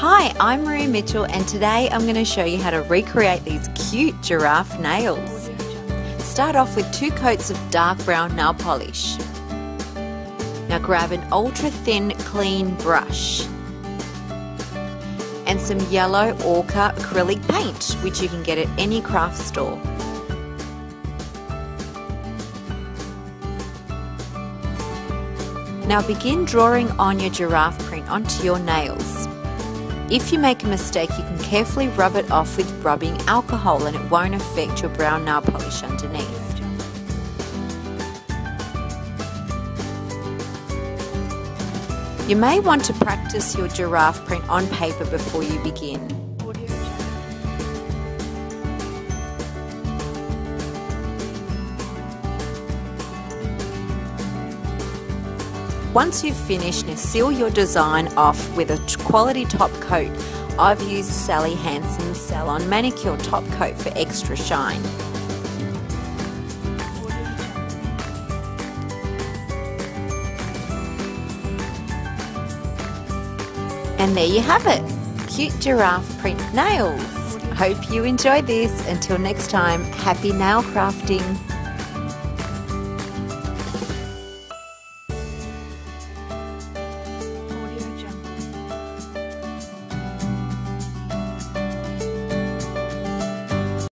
Hi, I'm Maria Mitchell and today I'm going to show you how to recreate these cute giraffe nails. Start off with two coats of dark brown nail polish. Now grab an ultra thin clean brush and some yellow ochre acrylic paint which you can get at any craft store. Now begin drawing on your giraffe print onto your nails. If you make a mistake, you can carefully rub it off with rubbing alcohol and it won't affect your brown nail polish underneath. You may want to practice your giraffe print on paper before you begin. Once you've finished, seal your design off with a quality top coat. I've used Sally Hansen's Salon Manicure Top Coat for extra shine. And there you have it, cute giraffe print nails. Hope you enjoyed this. Until next time, happy nail crafting.